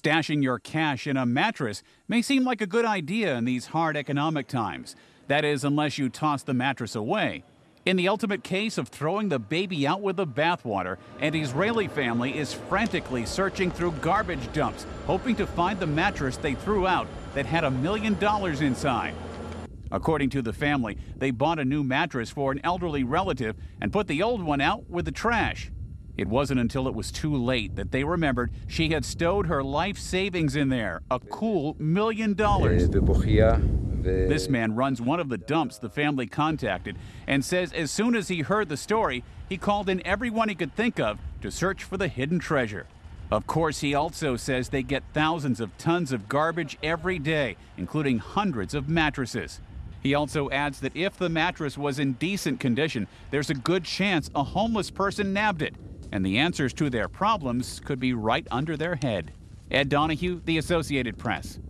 Stashing your cash in a mattress may seem like a good idea in these hard economic times. That is, unless you toss the mattress away. In the ultimate case of throwing the baby out with the bathwater, an Israeli family is frantically searching through garbage dumps, hoping to find the mattress they threw out that had a million dollars inside. According to the family, they bought a new mattress for an elderly relative and put the old one out with the trash. It wasn't until it was too late that they remembered she had stowed her life savings in there, a cool million dollars. This man runs one of the dumps the family contacted and says as soon as he heard the story, he called in everyone he could think of to search for the hidden treasure. Of course, he also says they get thousands of tons of garbage every day, including hundreds of mattresses. He also adds that if the mattress was in decent condition, there's a good chance a homeless person nabbed it, and the answers to their problems could be right under their head. Ed Donahue, The Associated Press.